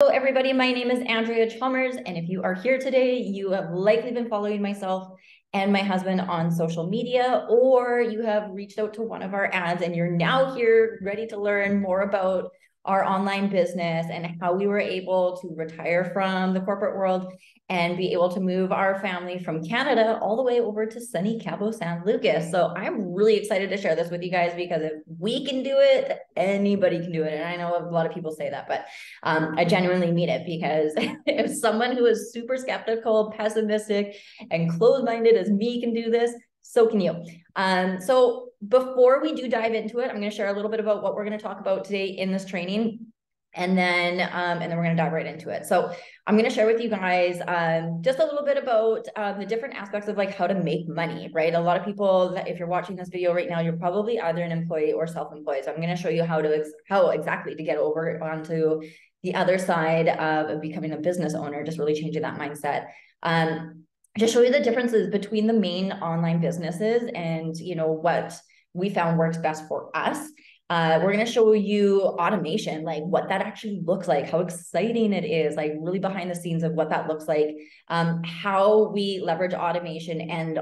Hello, everybody. My name is Andrea Chalmers, and if you are here today, you have likely been following myself and my husband on social media, or you have reached out to one of our ads and you're now here ready to learn more about our online business and how we were able to retire from the corporate world and be able to move our family from Canada all the way over to sunny Cabo San Lucas. So I'm really excited to share this with you guys because if we can do it, anybody can do it. And I know a lot of people say that, but um, I genuinely mean it because if someone who is super skeptical, pessimistic, and closed minded as me can do this, so can you. Um, so before we do dive into it, I'm going to share a little bit about what we're going to talk about today in this training. And then, um, and then we're going to dive right into it. So I'm going to share with you guys um, just a little bit about um, the different aspects of like how to make money, right? A lot of people if you're watching this video right now, you're probably either an employee or self-employed. So I'm going to show you how to, ex- how exactly to get over onto the other side of becoming a business owner, just really changing that mindset. Um, to show you the differences between the main online businesses and you know what we found works best for us. Uh, we're going to show you automation like what that actually looks like how exciting it is like really behind the scenes of what that looks like um, how we leverage automation and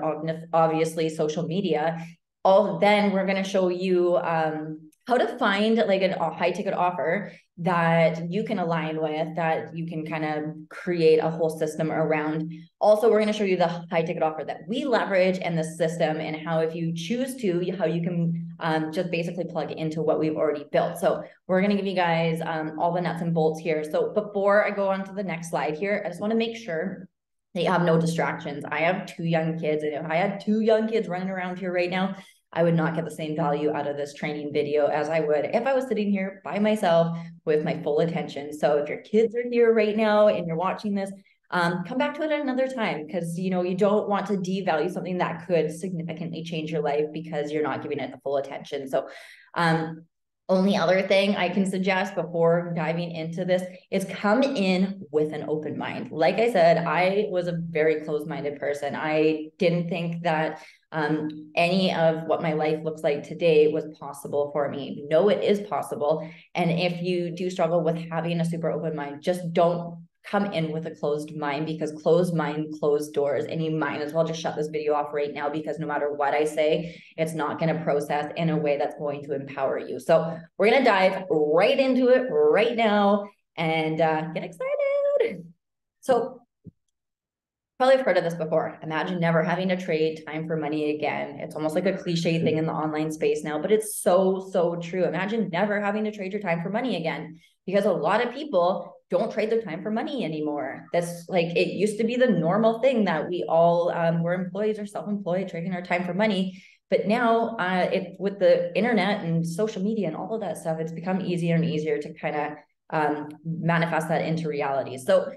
obviously social media. All then we're going to show you um, how to find like a high ticket offer that you can align with that you can kind of create a whole system around. Also we're going to show you the high ticket offer that we leverage and the system and how if you choose to how you can um, just basically plug into what we've already built. So we're going to give you guys um, all the nuts and bolts here. So before i go on to the next slide here i just want to make sure that you have no distractions. I have two young kids. And if i had two young kids running around here right now I would not get the same value out of this training video as I would if I was sitting here by myself with my full attention. So if your kids are here right now and you're watching this, um, come back to it at another time because you know you don't want to devalue something that could significantly change your life because you're not giving it the full attention. So um, only other thing I can suggest before diving into this is come in with an open mind. Like I said, I was a very closed minded person. I didn't think that um, any of what my life looks like today was possible for me. No, it is possible. And if you do struggle with having a super open mind, just don't come in with a closed mind because closed mind, closed doors, and you might as well just shut this video off right now because no matter what I say, it's not going to process in a way that's going to empower you. So we're going to dive right into it right now and uh, get excited. So probably have heard of this before. Imagine never having to trade time for money again. It's almost like a cliche thing in the online space now, but it's so, so true. Imagine never having to trade your time for money again because a lot of people don't trade their time for money anymore. That's like it used to be the normal thing that we all um, were employees or self-employed trading our time for money. But now, uh, it with the internet and social media and all of that stuff, it's become easier and easier to kind of um, manifest that into reality. So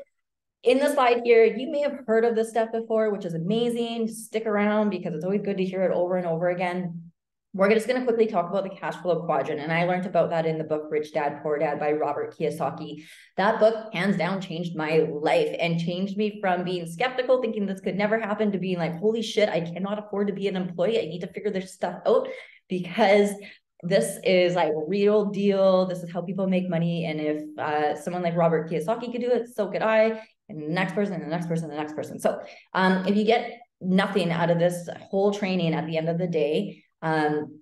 in the slide here, you may have heard of this stuff before, which is amazing. Stick around because it's always good to hear it over and over again. We're just going to quickly talk about the cash flow quadrant. And I learned about that in the book Rich Dad, Poor Dad by Robert Kiyosaki. That book, hands down, changed my life and changed me from being skeptical, thinking this could never happen, to being like, holy shit, I cannot afford to be an employee. I need to figure this stuff out because this is like real deal. This is how people make money. And if uh, someone like Robert Kiyosaki could do it, so could I and the next person, and the next person, and the next person. So um, if you get nothing out of this whole training at the end of the day, um,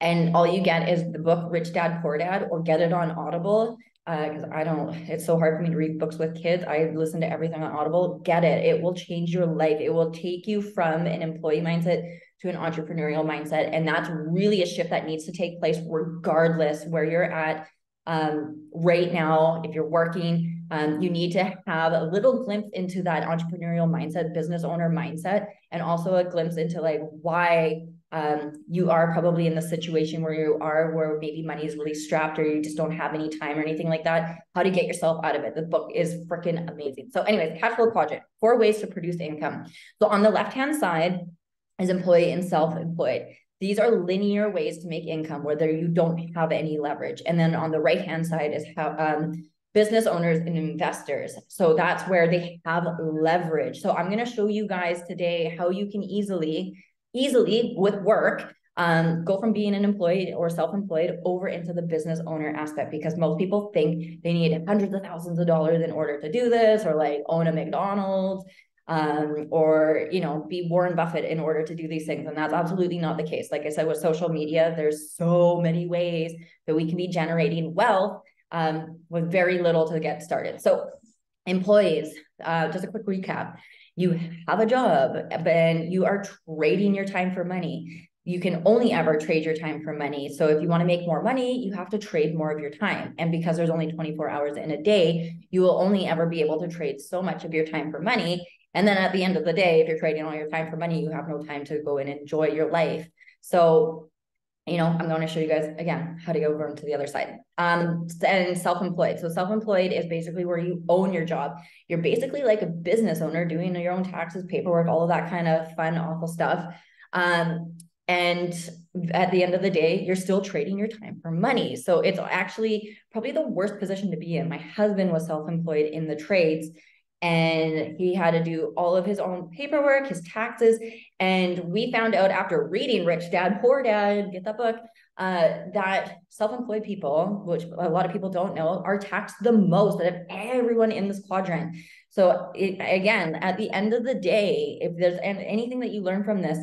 and all you get is the book Rich Dad Poor Dad, or get it on Audible, because uh, I don't, it's so hard for me to read books with kids. I listen to everything on Audible. Get it. It will change your life. It will take you from an employee mindset to an entrepreneurial mindset. And that's really a shift that needs to take place regardless where you're at um, right now. If you're working, um, you need to have a little glimpse into that entrepreneurial mindset, business owner mindset, and also a glimpse into like why um, you are probably in the situation where you are, where maybe money is really strapped or you just don't have any time or anything like that, how to get yourself out of it. The book is freaking amazing. So, anyways, cash flow quadrant, four ways to produce income. So, on the left hand side is employee and self employed. These are linear ways to make income, whether you don't have any leverage. And then on the right hand side is how um, business owners and investors. So that's where they have leverage. So I'm going to show you guys today how you can easily, easily with work, um, go from being an employee or self-employed over into the business owner aspect because most people think they need hundreds of thousands of dollars in order to do this or like own a McDonald's um, or you know be Warren Buffett in order to do these things and that's absolutely not the case. Like I said with social media there's so many ways that we can be generating wealth um, with very little to get started. So employees uh, just a quick recap you have a job and you are trading your time for money you can only ever trade your time for money. So if you want to make more money, you have to trade more of your time. And because there's only 24 hours in a day, you will only ever be able to trade so much of your time for money. And then at the end of the day, if you're trading all your time for money, you have no time to go and enjoy your life. So, you know, I'm going to show you guys again how to go over to the other side. Um, and self-employed. So self-employed is basically where you own your job. You're basically like a business owner doing your own taxes, paperwork, all of that kind of fun, awful stuff. Um, and at the end of the day, you're still trading your time for money. So it's actually probably the worst position to be in. My husband was self employed in the trades and he had to do all of his own paperwork, his taxes. And we found out after reading Rich Dad, Poor Dad, get that book, uh, that self employed people, which a lot of people don't know, are taxed the most out of everyone in this quadrant. So, it, again, at the end of the day, if there's anything that you learn from this,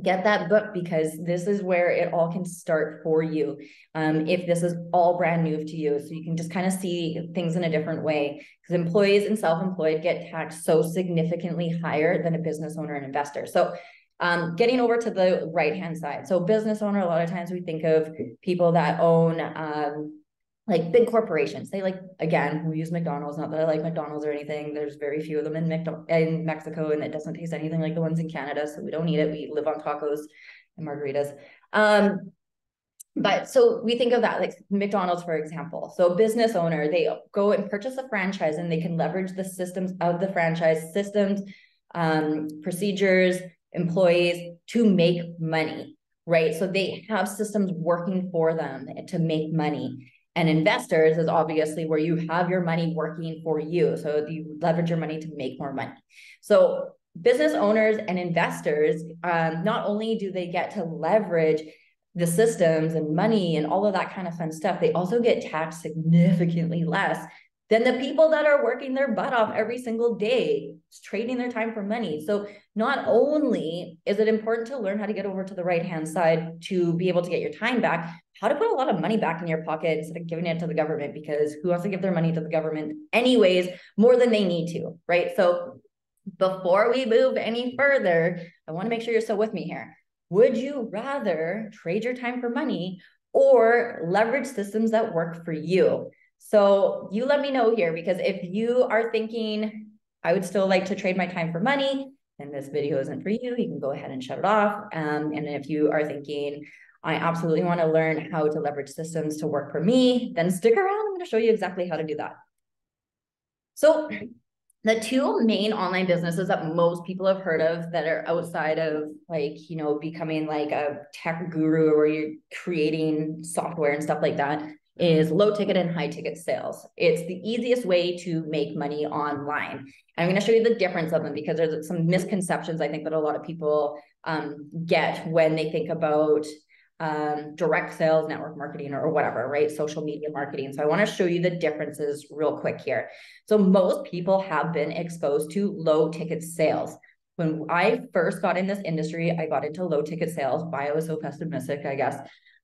get that book because this is where it all can start for you um, if this is all brand new to you. So you can just kind of see things in a different way. Because employees and self-employed get taxed so significantly higher than a business owner and investor. So um, getting over to the right hand side. So business owner a lot of times we think of people that own um, like big corporations. They like again, we use McDonald's. Not that I like McDonald's or anything. There's very few of them in McDo- in Mexico, and it doesn't taste anything like the ones in Canada. So we don't eat it. We live on tacos and margaritas. Um, but so we think of that like McDonald's, for example. So business owner, they go and purchase a franchise, and they can leverage the systems of the franchise systems, um, procedures, employees to make money. Right. So they have systems working for them to make money. And investors is obviously where you have your money working for you. So you leverage your money to make more money. So business owners and investors, um, not only do they get to leverage the systems and money and all of that kind of fun stuff, they also get taxed significantly less than the people that are working their butt off every single day, trading their time for money. So not only is it important to learn how to get over to the right hand side to be able to get your time back, how to put a lot of money back in your pocket instead of giving it to the government because who wants to give their money to the government anyways more than they need to, right? So before we move any further, I want to make sure you're still with me here. Would you rather trade your time for money or leverage systems that work for you? So you let me know here because if you are thinking, I would still like to trade my time for money, And this video isn't for you. You can go ahead and shut it off. Um, and if you are thinking, I absolutely want to learn how to leverage systems to work for me, then stick around. I'm going to show you exactly how to do that. So the two main online businesses that most people have heard of that are outside of like, you know, becoming like a tech guru where you're creating software and stuff like that is low ticket and high ticket sales. It's the easiest way to make money online. And I'm going to show you the difference of them because there's some misconceptions I think that a lot of people um, get when they think about um, direct sales, network marketing, or, or whatever, right? Social media marketing. So I want to show you the differences real quick here. So most people have been exposed to low ticket sales. When I first got in this industry, I got into low ticket sales. Why I was so pessimistic, I guess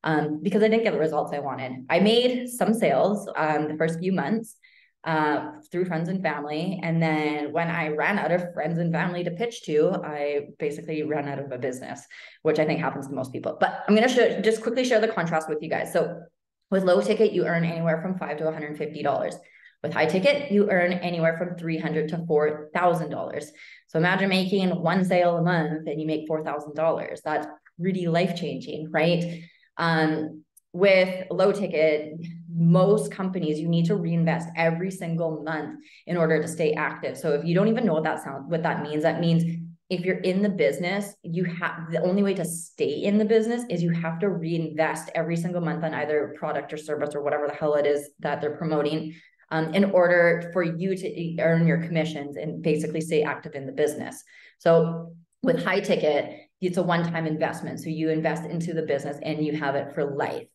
um, because I didn't get the results I wanted. I made some sales um, the first few months uh, through friends and family. And then when I ran out of friends and family to pitch to, I basically ran out of a business, which I think happens to most people. But I'm going to just quickly share the contrast with you guys. So with low ticket, you earn anywhere from five to $150. With high ticket, you earn anywhere from 300 to $4,000. So imagine making one sale a month and you make $4,000. That's pretty life changing, right? Um, with low ticket, most companies you need to reinvest every single month in order to stay active. So if you don't even know what that sounds, what that means, that means if you're in the business, you have the only way to stay in the business is you have to reinvest every single month on either product or service or whatever the hell it is that they're promoting um, in order for you to earn your commissions and basically stay active in the business. So with high ticket, it's a one-time investment. So you invest into the business and you have it for life.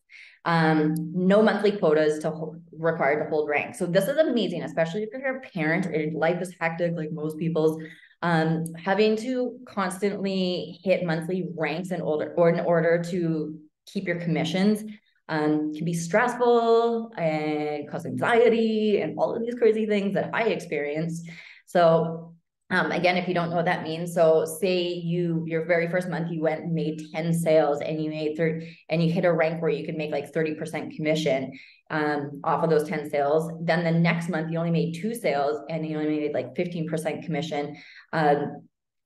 Um, no monthly quotas to required to hold rank. So this is amazing, especially if you're a parent and life is hectic, like most people's. Um, having to constantly hit monthly ranks in order or in order to keep your commissions um, can be stressful and cause anxiety and all of these crazy things that I experienced. So um, again, if you don't know what that means, so say you your very first month you went and made 10 sales and you made 30 and you hit a rank where you could make like 30% commission um, off of those 10 sales. Then the next month you only made two sales and you only made like 15% commission. Um,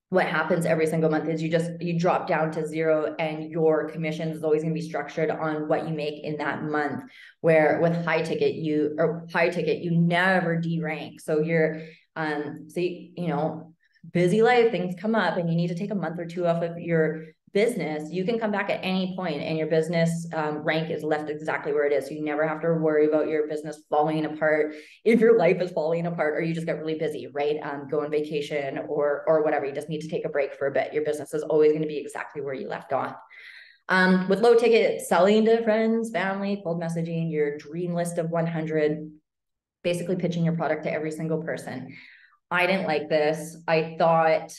what happens every single month is you just you drop down to zero and your commissions is always going to be structured on what you make in that month where with high ticket you or high ticket you never derank. So you're um so you, you know busy life things come up and you need to take a month or two off of your business, you can come back at any point and your business um, rank is left exactly where it is. So you never have to worry about your business falling apart if your life is falling apart or you just get really busy, right? Um, go on vacation or or whatever. You just need to take a break for a bit. Your business is always going to be exactly where you left off. Um, with low ticket selling to friends, family, cold messaging, your dream list of 100, basically pitching your product to every single person. I didn't like this. I thought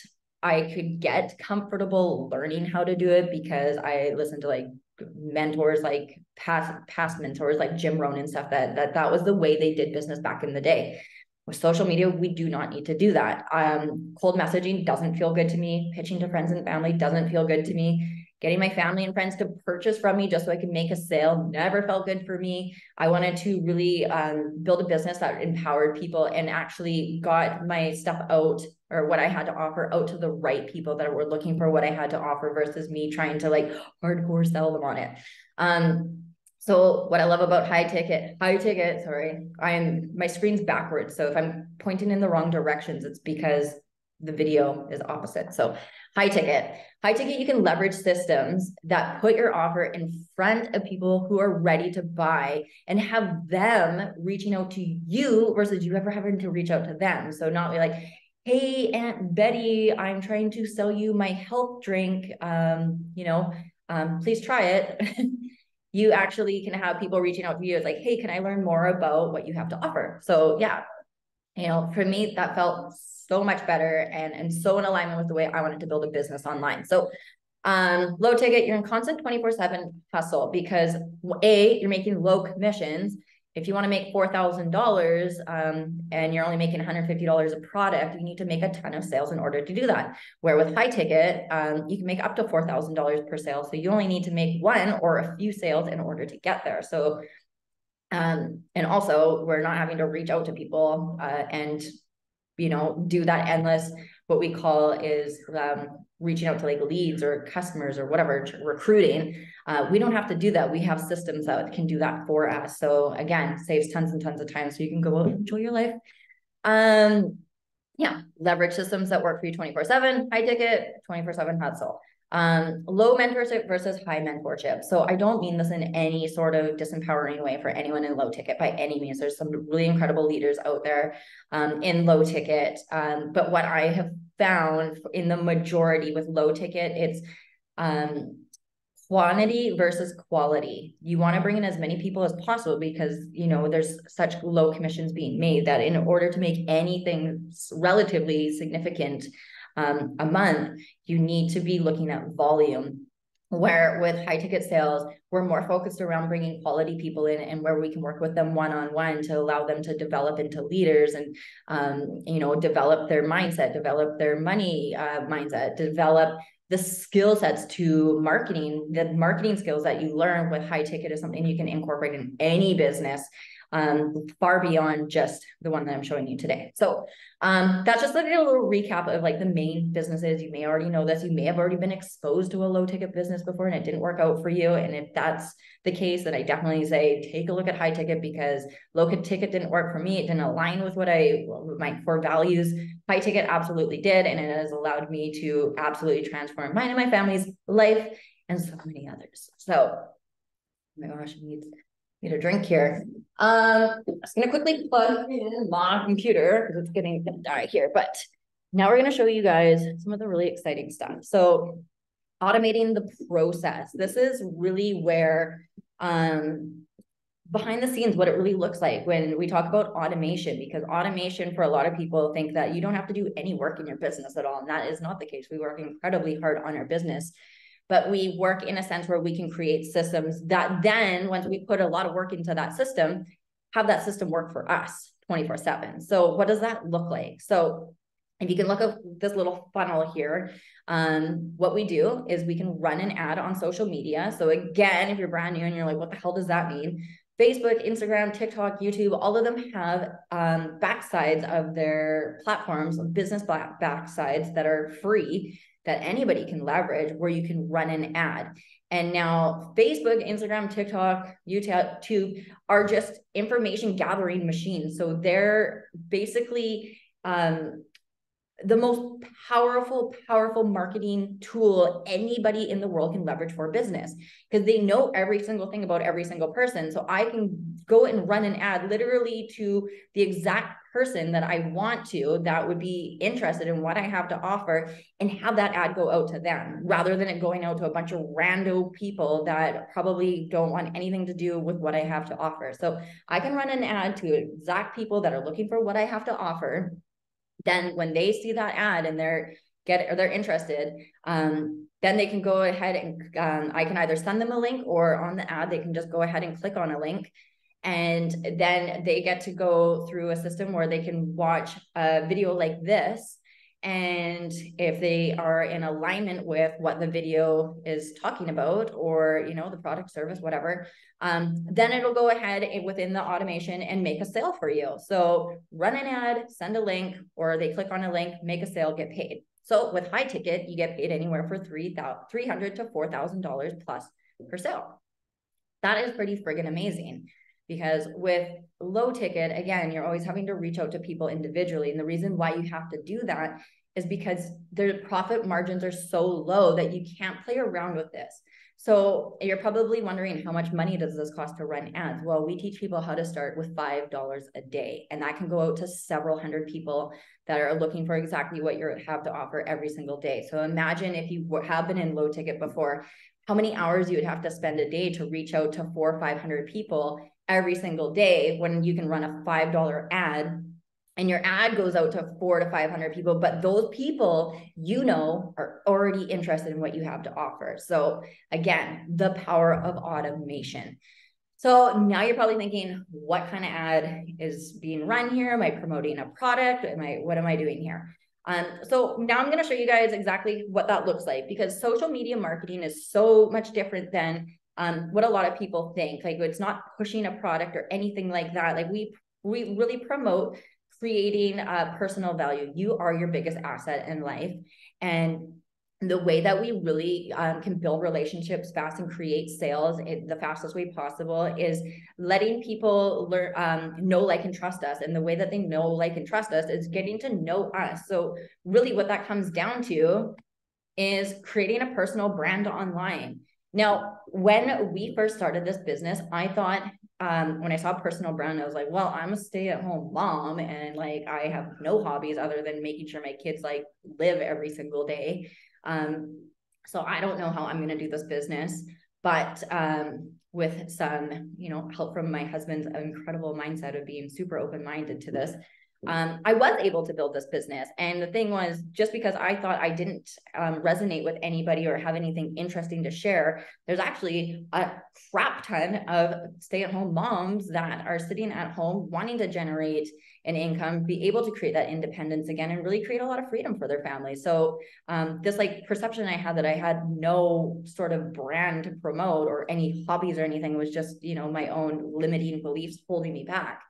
I could get comfortable learning how to do it because I listened to like mentors like past past mentors like Jim Rohn and stuff that that that was the way they did business back in the day. With social media, we do not need to do that. Um, cold messaging doesn't feel good to me. Pitching to friends and family doesn't feel good to me getting my family and friends to purchase from me just so I can make a sale never felt good for me. I wanted to really um, build a business that empowered people and actually got my stuff out or what I had to offer out to the right people that were looking for what I had to offer versus me trying to like hardcore sell them on it. Um, so what I love about high ticket, high ticket, sorry, I'm my screen's backwards. So if I'm pointing in the wrong directions, it's because the video is opposite. So high ticket, high ticket, you can leverage systems that put your offer in front of people who are ready to buy and have them reaching out to you versus you ever having to reach out to them. So not like, hey, Aunt Betty, I'm trying to sell you my health drink. Um, you know, um, please try it. you actually can have people reaching out to you. It's like, hey, can I learn more about what you have to offer? So yeah, you know, for me, that felt so much better and, and so in alignment with the way I wanted to build a business online. So um, low ticket, you're in constant 24 seven hustle because a, you're making low commissions. If you want to make $4,000 um, and you're only making $150 a product, you need to make a ton of sales in order to do that. Where with high ticket, um, you can make up to $4,000 per sale. So you only need to make one or a few sales in order to get there. So um, and also we're not having to reach out to people uh, and you know, do that endless, what we call is um, reaching out to like leads or customers or whatever, recruiting. Uh, we don't have to do that. We have systems that can do that for us. So again, saves tons and tons of time so you can go out and enjoy your life. Um, yeah, leverage systems that work for you 24 seven, high ticket, 24 seven hustle. Um, low mentorship versus high mentorship. So I don't mean this in any sort of disempowering way for anyone in low ticket by any means. There's some really incredible leaders out there um, in low ticket. Um, but what I have found in the majority with low ticket, it's um, quantity versus quality. You want to bring in as many people as possible because you know there's such low commissions being made that in order to make anything relatively significant um, a month, you need to be looking at volume. Where with high ticket sales, we're more focused around bringing quality people in and where we can work with them one on one to allow them to develop into leaders and, um, you know, develop their mindset, develop their money uh, mindset, develop the skill sets to marketing. The marketing skills that you learn with high ticket is something you can incorporate in any business um, far beyond just the one that I'm showing you today. So um, that's just like a little recap of like the main businesses. You may already know this. You may have already been exposed to a low ticket business before and it didn't work out for you. And if that's the case, then I definitely say take a look at high ticket because low ticket didn't work for me. It didn't align with what I my core values. High ticket absolutely did, and it has allowed me to absolutely transform mine and my family's life and so many others. So, oh my gosh, I need need a drink here. Um, I'm just gonna quickly plug in my computer because it's getting gonna die here. But now we're gonna show you guys some of the really exciting stuff. So automating the process. This is really where um, behind the scenes what it really looks like when we talk about automation because automation for a lot of people think that you don't have to do any work in your business at all and that is not the case we work incredibly hard on our business but we work in a sense where we can create systems that then once we put a lot of work into that system have that system work for us 24 7 so what does that look like so if you can look at this little funnel here, um, what we do is we can run an ad on social media. So again, if you're brand new and you're like, what the hell does that mean? Facebook, Instagram, TikTok, YouTube, all of them have um, backsides of their platforms, business back- backsides that are free that anybody can leverage where you can run an ad. And now Facebook, Instagram, TikTok, YouTube are just information gathering machines. So they're basically um, the most powerful, powerful marketing tool anybody in the world can leverage for business because they know every single thing about every single person. So I can go and run an ad literally to the exact person that I want to that would be interested in what I have to offer and have that ad go out to them rather than it going out to a bunch of rando people that probably don't want anything to do with what I have to offer. So I can run an ad to exact people that are looking for what I have to offer then when they see that ad and they're get or they're interested, um, then they can go ahead and um, I can either send them a link or on the ad they can just go ahead and click on a link. And then they get to go through a system where they can watch a video like this and if they are in alignment with what the video is talking about or you know the product service whatever um, then it'll go ahead within the automation and make a sale for you. So run an ad send a link or they click on a link make a sale get paid. So with high ticket you get paid anywhere for 300 to $4000 plus per sale. That is pretty friggin amazing because with low ticket again you're always having to reach out to people individually. And the reason why you have to do that is because their profit margins are so low that you can't play around with this. So you're probably wondering how much money does this cost to run ads? Well we teach people how to start with five dollars a day. And that can go out to several hundred people that are looking for exactly what you have to offer every single day. So imagine if you have been in low ticket before how many hours you would have to spend a day to reach out to four or five hundred people every single day when you can run a $5 ad and your ad goes out to four to 500 people, but those people, you know, are already interested in what you have to offer. So again, the power of automation. So now you're probably thinking, what kind of ad is being run here? Am I promoting a product? Am I, what am I doing here? Um, so now I'm going to show you guys exactly what that looks like because social media marketing is so much different than um, what a lot of people think. Like it's not pushing a product or anything like that. Like we we really promote creating a personal value. You are your biggest asset in life, and the way that we really um, can build relationships fast and create sales in the fastest way possible is letting people learn um, know like and trust us and the way that they know like and trust us is getting to know us so really what that comes down to is creating a personal brand online now, when we first started this business, I thought um, when I saw personal brand, I was like, well, I'm a stay at home mom and like I have no hobbies other than making sure my kids like live every single day. Um, so I don't know how I'm going to do this business, but um, with some, you know, help from my husband's incredible mindset of being super open minded to this, um, I was able to build this business. And the thing was, just because I thought I didn't um, resonate with anybody or have anything interesting to share, there's actually a crap ton of stay at home moms that are sitting at home wanting to generate an income, be able to create that independence again, and really create a lot of freedom for their families. So, um, this like perception I had that I had no sort of brand to promote or any hobbies or anything was just, you know, my own limiting beliefs holding me back.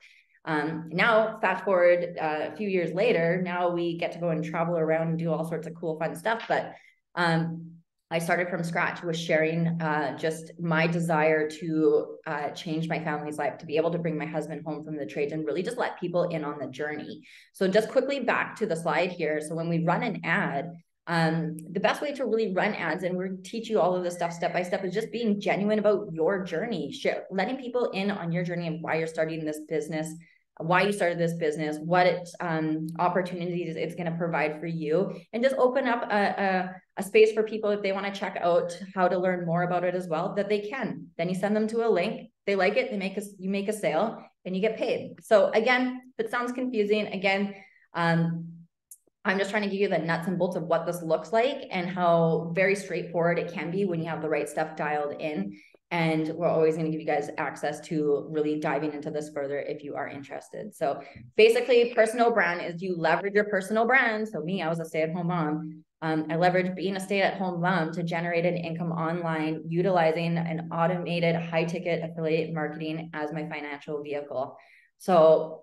Um, now, fast forward uh, a few years later, now we get to go and travel around and do all sorts of cool, fun stuff. But um, I started from scratch with sharing uh, just my desire to uh, change my family's life, to be able to bring my husband home from the trades and really just let people in on the journey. So, just quickly back to the slide here. So, when we run an ad, um, the best way to really run ads, and we're teach you all of this stuff step by step, is just being genuine about your journey, letting people in on your journey and why you're starting this business, why you started this business, what um, opportunities it's going to provide for you, and just open up a, a, a space for people if they want to check out how to learn more about it as well, that they can. Then you send them to a link, they like it, they make a, you make a sale, and you get paid. So again, if it sounds confusing, again, um, I'm just trying to give you the nuts and bolts of what this looks like and how very straightforward it can be when you have the right stuff dialed in. And we're always going to give you guys access to really diving into this further if you are interested. So basically, personal brand is you leverage your personal brand. So me, I was a stay-at-home mom. Um, I leveraged being a stay-at-home mom to generate an income online, utilizing an automated high-ticket affiliate marketing as my financial vehicle. So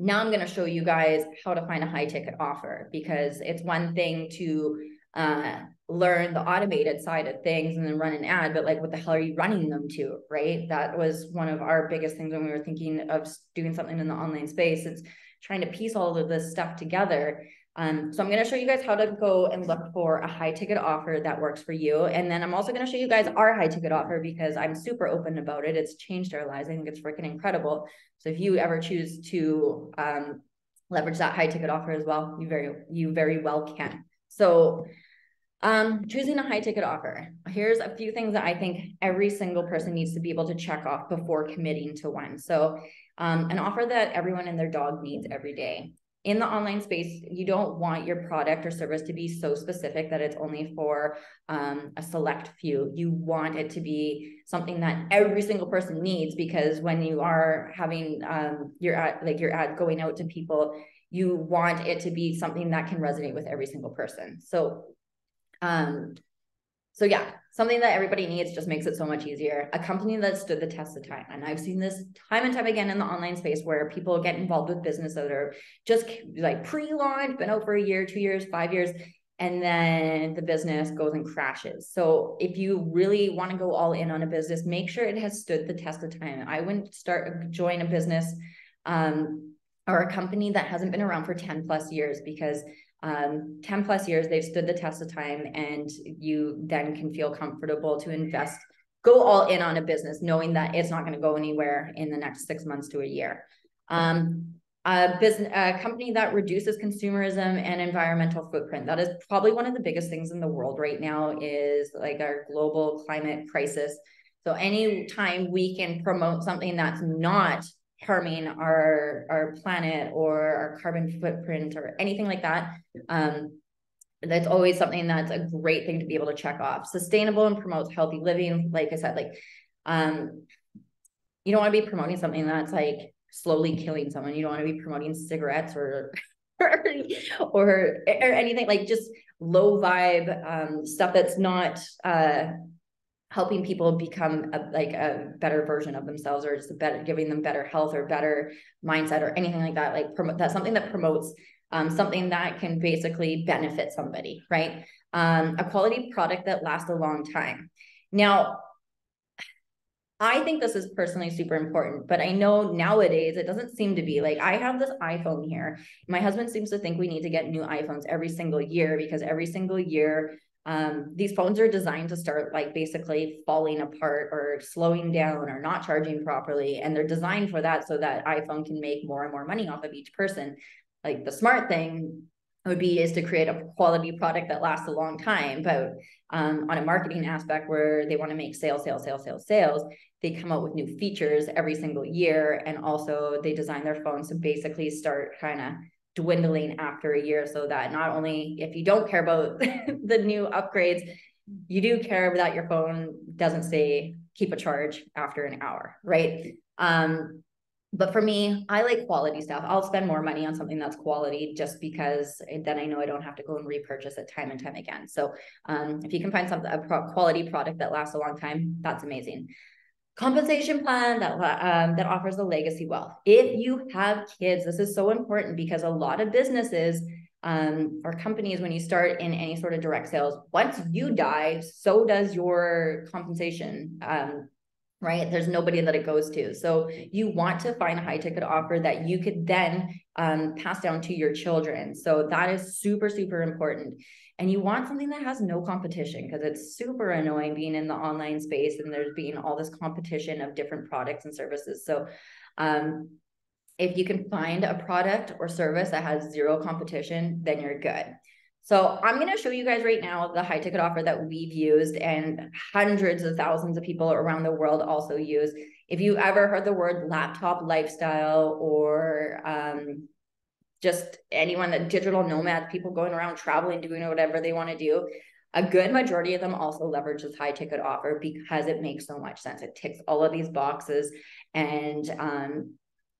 now I'm going to show you guys how to find a high ticket offer because it's one thing to uh, learn the automated side of things and then run an ad, but like, what the hell are you running them to? Right. That was one of our biggest things when we were thinking of doing something in the online space. It's trying to piece all of this stuff together. Um, so I'm going to show you guys how to go and look for a high ticket offer that works for you. And then I'm also going to show you guys our high ticket offer because I'm super open about it. It's changed our lives. I think it's freaking incredible. So if you ever choose to um, leverage that high ticket offer as well, you very, you very well can. So um, choosing a high ticket offer. Here's a few things that I think every single person needs to be able to check off before committing to one. So, um, an offer that everyone and their dog needs every day. In the online space, you don't want your product or service to be so specific that it's only for um, a select few. You want it to be something that every single person needs because when you are having um, your ad, like your ad going out to people, you want it to be something that can resonate with every single person. So um, so yeah, something that everybody needs just makes it so much easier. A company that stood the test of time. And I've seen this time and time again in the online space where people get involved with business that are just like pre-launch, been out for a year, two years, five years, and then the business goes and crashes. So if you really want to go all in on a business, make sure it has stood the test of time. I wouldn't start join a business um, or a company that hasn't been around for 10 plus years because um, 10 plus years, they've stood the test of time, and you then can feel comfortable to invest, go all in on a business, knowing that it's not going to go anywhere in the next six months to a year. Um, a business, a company that reduces consumerism and environmental footprint. That is probably one of the biggest things in the world right now is like our global climate crisis. So anytime we can promote something that's not harming our our planet or our carbon footprint or anything like that um, that's always something that's a great thing to be able to check off. Sustainable and promotes healthy living like i said like um, you don't want to be promoting something that's like slowly killing someone. You don't want to be promoting cigarettes or or, or or anything like just low vibe um, stuff that's not uh helping people become a, like a better version of themselves or just better giving them better health or better mindset or anything like that like that's something that promotes um, something that can basically benefit somebody right um, a quality product that lasts a long time now I think this is personally super important, but I know nowadays it doesn't seem to be like I have this iPhone here. My husband seems to think we need to get new iPhones every single year because every single year um, these phones are designed to start like basically falling apart or slowing down or not charging properly. And they're designed for that so that iPhone can make more and more money off of each person. Like the smart thing would be is to create a quality product that lasts a long time. But um, on a marketing aspect where they want to make sales, sales, sales, sales, sales, they come out with new features every single year. And also they design their phones to basically start kind of dwindling after a year so that not only if you don't care about the new upgrades you do care that your phone doesn't say keep a charge after an hour right? Um but for me i like quality stuff. I'll spend more money on something that's quality just because then i know i don't have to go and repurchase it time and time again. So um, if you can find something a pro- quality product that lasts a long time that's amazing compensation plan that um, that offers a legacy wealth. If you have kids, this is so important because a lot of businesses um, or companies, when you start in any sort of direct sales, once you die, so does your compensation. Um, right? There's nobody that it goes to. So you want to find a high ticket offer that you could then um, pass down to your children. So that is super, super important and you want something that has no competition because it's super annoying being in the online space and there's being all this competition of different products and services so um, if you can find a product or service that has zero competition, then you're good. So I'm going to show you guys right now the high ticket offer that we've used and hundreds of thousands of people around the world also use. If you ever heard the word laptop lifestyle or um, just anyone that digital nomads, people going around traveling, doing whatever they want to do, a good majority of them also leverage this high ticket offer because it makes so much sense. It ticks all of these boxes and um,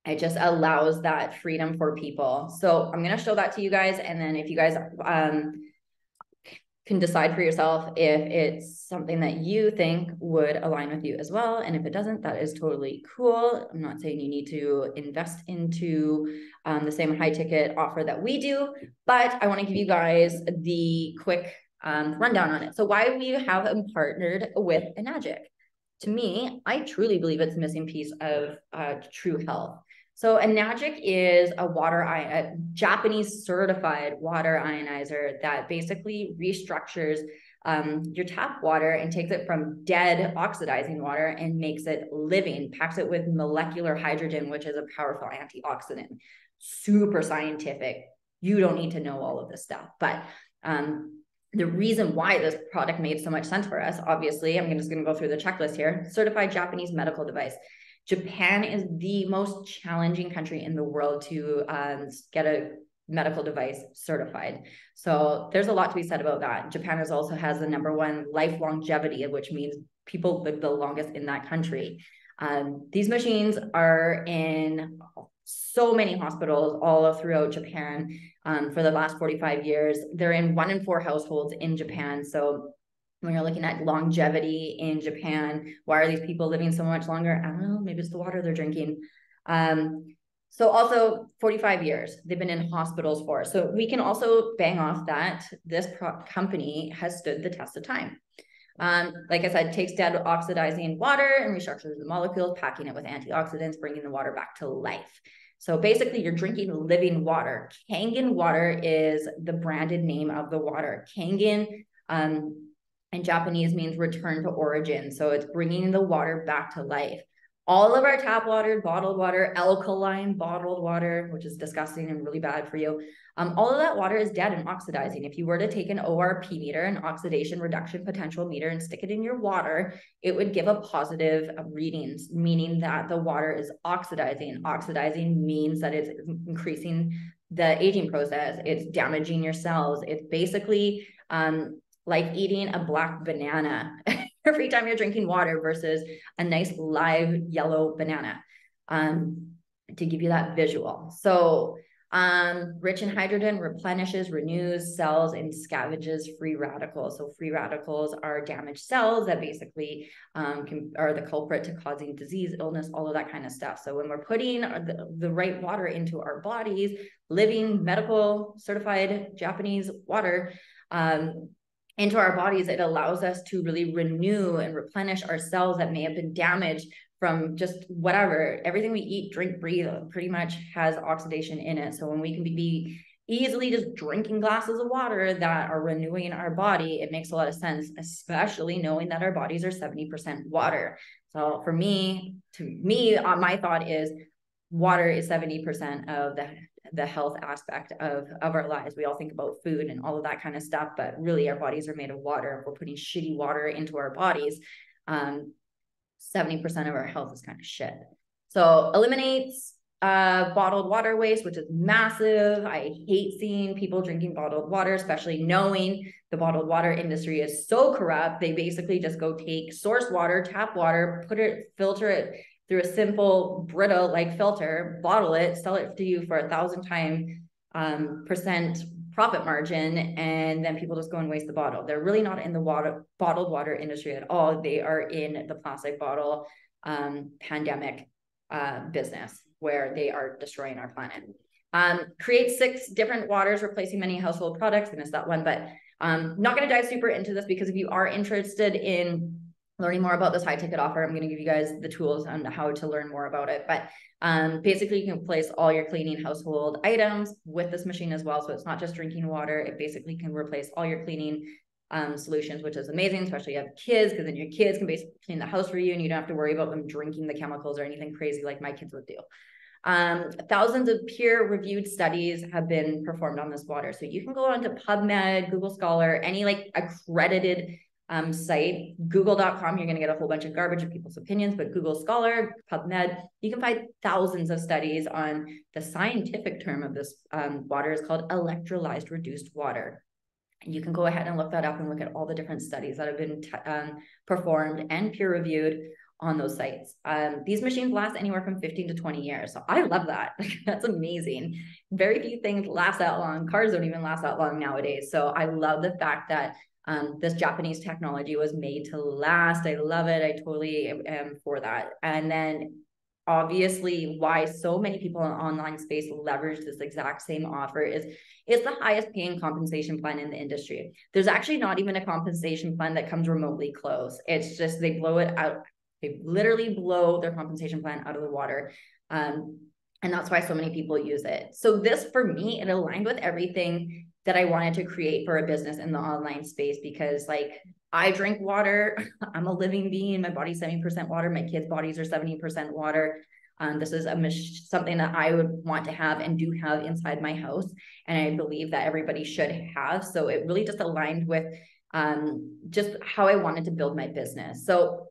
it just allows that freedom for people. So I'm going to show that to you guys. And then if you guys um, can decide for yourself if it's something that you think would align with you as well. And if it doesn't, that is totally cool. I'm not saying you need to invest into um, the same high ticket offer that we do, but I want to give you guys the quick um, rundown on it. So why we have partnered with Enagic. To me, I truly believe it's a missing piece of uh, true health. So Enagic is a water a Japanese certified water ionizer that basically restructures um, your tap water and takes it from dead oxidizing water and makes it living, packs it with molecular hydrogen, which is a powerful antioxidant. Super scientific. You don't need to know all of this stuff, but um, the reason why this product made so much sense for us, obviously, I'm just going to go through the checklist here. Certified Japanese medical device. Japan is the most challenging country in the world to um, get a medical device certified. So there's a lot to be said about that. Japan is also has the number one life longevity, which means people live the longest in that country. Um, these machines are in so many hospitals all throughout Japan um, for the last 45 years. They're in one in four households in Japan. So when you're looking at longevity in Japan, why are these people living so much longer? I don't know. Maybe it's the water they're drinking. Um, so also 45 years they've been in hospitals for. So we can also bang off that this company has stood the test of time. Um, like I said, takes dead oxidizing water and restructures the molecules, packing it with antioxidants, bringing the water back to life. So basically, you're drinking living water. Kangen water is the branded name of the water. Kangen um, in Japanese means return to origin. So it's bringing the water back to life. All of our tap water, bottled water, alkaline bottled water, which is disgusting and really bad for you, um, all of that water is dead and oxidizing. If you were to take an ORP meter, an oxidation reduction potential meter, and stick it in your water, it would give a positive readings, meaning that the water is oxidizing. Oxidizing means that it's increasing the aging process, it's damaging your cells. It's basically um, like eating a black banana every time you're drinking water versus a nice live yellow banana um, to give you that visual. So um, rich in hydrogen replenishes, renews cells, and scavenges free radicals. So free radicals are damaged cells that basically um, can, are the culprit to causing disease, illness, all of that kind of stuff. So when we're putting the, the right water into our bodies, living medical certified Japanese water, um, into our bodies, it allows us to really renew and replenish our cells that may have been damaged from just whatever. Everything we eat, drink, breathe pretty much has oxidation in it. So when we can be easily just drinking glasses of water that are renewing our body, it makes a lot of sense, especially knowing that our bodies are 70% water. So for me, to me, uh, my thought is water is 70% of the the health aspect of of our lives. We all think about food and all of that kind of stuff, but really our bodies are made of water. We're putting shitty water into our bodies, um, 70% of our health is kind of shit. So eliminates uh, bottled water waste, which is massive. I hate seeing people drinking bottled water, especially knowing the bottled water industry is so corrupt. They basically just go take source water, tap water, put it, filter it through a simple Brita like filter, bottle it, sell it to you for a thousand time um, percent profit margin, and then people just go and waste the bottle. They're really not in the water bottled water industry at all. They are in the plastic bottle um, pandemic uh, business where they are destroying our planet. Um, create six different waters, replacing many household products. I missed that one, but um, not going to dive super into this because if you are interested in learning more about this high ticket offer, I'm going to give you guys the tools on how to learn more about it. But um, basically, you can place all your cleaning household items with this machine as well. So it's not just drinking water. It basically can replace all your cleaning um, solutions, which is amazing, especially if you have kids, because then your kids can basically clean the house for you and you don't have to worry about them drinking the chemicals or anything crazy like my kids would do. Um, thousands of peer-reviewed studies have been performed on this water. So you can go onto PubMed, Google Scholar, any like accredited um, site, google.com, you're going to get a whole bunch of garbage of people's opinions, but Google Scholar, PubMed, you can find thousands of studies on the scientific term of this um, water is called electrolyzed reduced water. You can go ahead and look that up and look at all the different studies that have been um, performed and peer reviewed on those sites. Um, these machines last anywhere from 15 to 20 years. So I love that. That's amazing. Very few things last that long. Cars don't even last that long nowadays. So I love the fact that um, this Japanese technology was made to last. I love it. I totally am for that. And then obviously why so many people in online space leverage this exact same offer is it's the highest paying compensation plan in the industry. There's actually not even a compensation plan that comes remotely close. It's just they blow it out. They literally blow their compensation plan out of the water. Um, and that's why so many people use it. So this for me, it aligned with everything that I wanted to create for a business in the online space because like I drink water. I'm a living being. My body's 70% water. My kids' bodies are 70% water. Um, this is a something that I would want to have and do have inside my house. And I believe that everybody should have. So it really just aligned with um, just how I wanted to build my business. So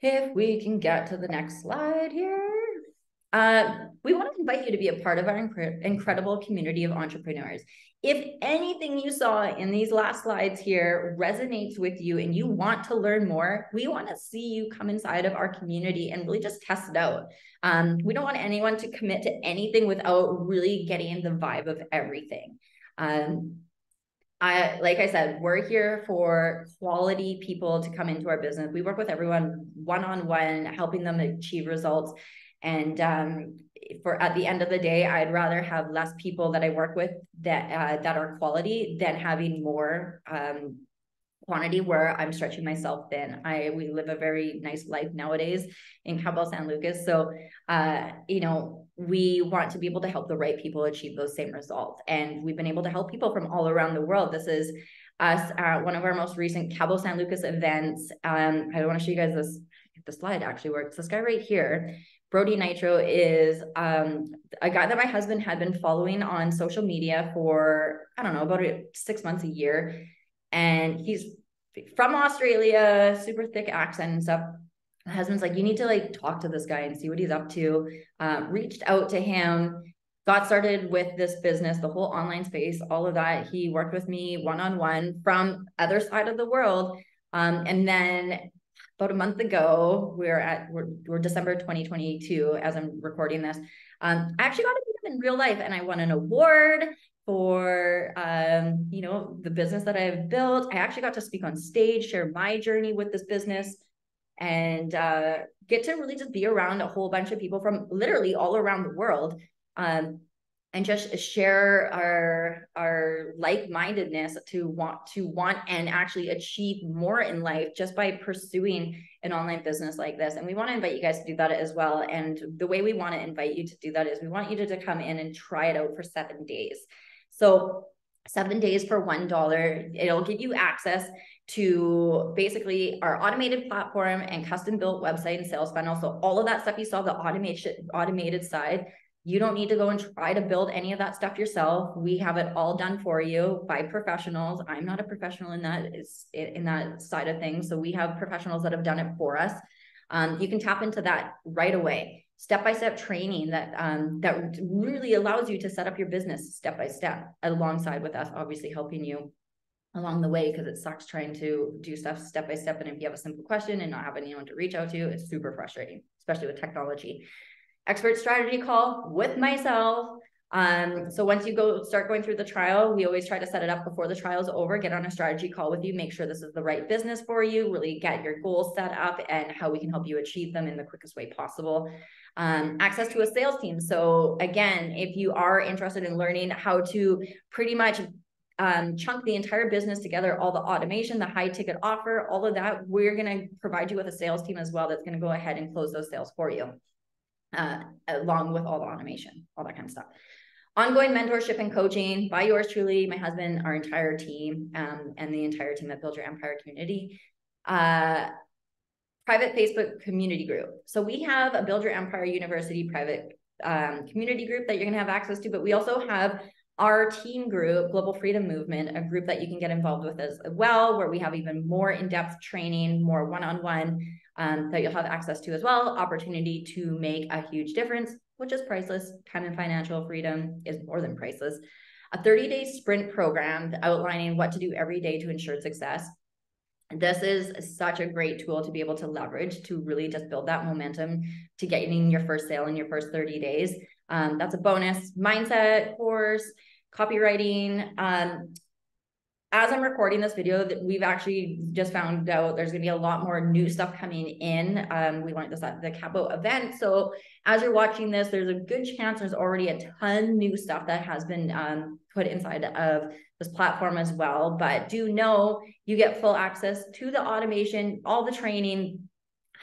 if we can get to the next slide here. Uh, we want to invite you to be a part of our incre incredible community of entrepreneurs. If anything you saw in these last slides here resonates with you and you want to learn more, we want to see you come inside of our community and really just test it out. Um, we don't want anyone to commit to anything without really getting the vibe of everything. Um, I like I said, we're here for quality people to come into our business. We work with everyone one on one, helping them achieve results. And um, for at the end of the day, I'd rather have less people that I work with that uh, that are quality than having more um, quantity where I'm stretching myself thin. I we live a very nice life nowadays in Cabo San Lucas, so uh, you know we want to be able to help the right people achieve those same results, and we've been able to help people from all around the world. This is us at one of our most recent Cabo San Lucas events. Um, I don't want to show you guys this. The slide actually works. This guy right here Brody Nitro is um, a guy that my husband had been following on social media for, I don't know, about six months, a year. And he's from Australia, super thick accent and stuff. My husband's like, you need to like talk to this guy and see what he's up to. Uh, reached out to him, got started with this business, the whole online space, all of that. He worked with me one on one from other side of the world. Um, and then about a month ago, we're at we're, we're December 2022 as I'm recording this. Um, I actually got to meet him in real life, and I won an award for um, you know the business that I've built. I actually got to speak on stage, share my journey with this business, and uh, get to really just be around a whole bunch of people from literally all around the world. Um, and just share our our like-mindedness to want to want and actually achieve more in life just by pursuing an online business like this. And we want to invite you guys to do that as well. And the way we want to invite you to do that is we want you to, to come in and try it out for seven days. So seven days for one dollar it'll give you access to basically our automated platform and custom built website and sales funnel. So all of that stuff you saw the automation automated side you don't need to go and try to build any of that stuff yourself. We have it all done for you by professionals. I'm not a professional in that is in that side of things. So we have professionals that have done it for us. Um, you can tap into that right away. Step-by-step training that um, that really allows you to set up your business step by step alongside with us, obviously helping you along the way because it sucks trying to do stuff step by step. And if you have a simple question and not have anyone to reach out to, it's super frustrating, especially with technology expert strategy call with myself. Um, so once you go start going through the trial, we always try to set it up before the trial is over, get on a strategy call with you, make sure this is the right business for you, really get your goals set up and how we can help you achieve them in the quickest way possible. Um, access to a sales team. So again, if you are interested in learning how to pretty much um, chunk the entire business together, all the automation, the high ticket offer, all of that, we're going to provide you with a sales team as well that's going to go ahead and close those sales for you uh, along with all the automation, all that kind of stuff. Ongoing mentorship and coaching by yours truly, my husband, our entire team, um, and the entire team that builds your empire community. Uh, private Facebook community group. So we have a Build Your Empire University private um, community group that you're going to have access to, but we also have our team group, Global Freedom Movement, a group that you can get involved with as well, where we have even more in-depth training, more one-on-one um, that you'll have access to as well, opportunity to make a huge difference, which is priceless. Time and financial freedom is more than priceless. A 30-day sprint program outlining what to do every day to ensure success. This is such a great tool to be able to leverage to really just build that momentum to getting your first sale in your first 30 days. Um, that's a bonus mindset course, copywriting. Um, as I'm recording this video, that we've actually just found out there's gonna be a lot more new stuff coming in. Um, we learned this at the Cabo event. So as you're watching this, there's a good chance there's already a ton new stuff that has been um, put inside of this platform as well. But do know you get full access to the automation, all the training,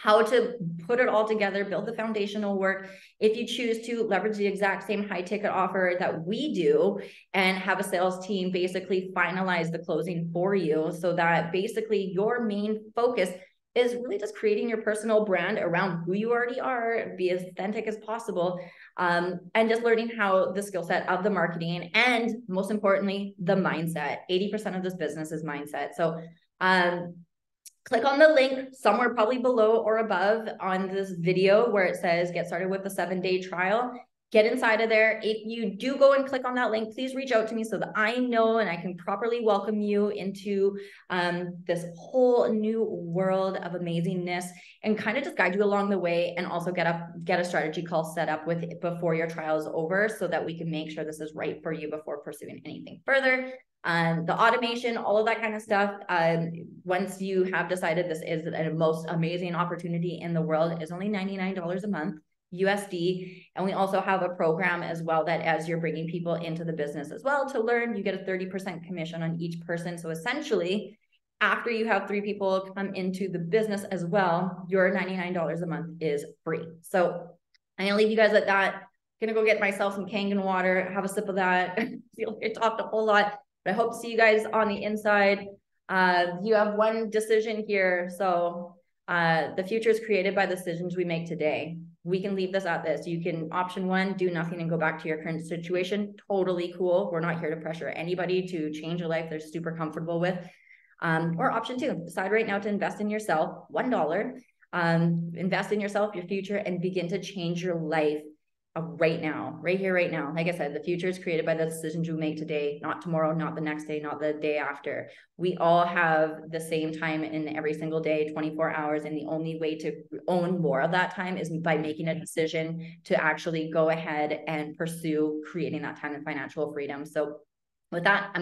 how to put it all together, build the foundational work. If you choose to leverage the exact same high ticket offer that we do and have a sales team basically finalize the closing for you so that basically your main focus is really just creating your personal brand around who you already are, be as authentic as possible, um, and just learning how the skill set of the marketing and most importantly, the mindset. 80% of this business is mindset. So um, click on the link somewhere probably below or above on this video where it says get started with the seven day trial. Get inside of there. If you do go and click on that link please reach out to me so that i know and i can properly welcome you into um, this whole new world of amazingness and kind of just guide you along the way and also get up get a strategy call set up with before your trial is over so that we can make sure this is right for you before pursuing anything further um, the automation, all of that kind of stuff. Um, once you have decided this is the most amazing opportunity in the world, is only $99 a month. USD. And we also have a program as well that as you're bringing people into the business as well to learn, you get a 30% commission on each person. So essentially, after you have three people come into the business as well, your $99 a month is free. So I'm gonna leave you guys at that. Gonna go get myself some Kangen water, have a sip of that. feel like I talked a whole lot. But I hope to see you guys on the inside. Uh, you have one decision here. So uh, the future is created by the decisions we make today. We can leave this at this. You can option one, do nothing and go back to your current situation. Totally cool. We're not here to pressure anybody to change a life they're super comfortable with. Um, or option two, decide right now to invest in yourself, $1, um, invest in yourself, your future, and begin to change your life right now, right here, right now. Like I said, the future is created by the decisions you make today, not tomorrow, not the next day, not the day after. We all have the same time in every single day, 24 hours. And the only way to own more of that time is by making a decision to actually go ahead and pursue creating that time and financial freedom. So with that, I'm going to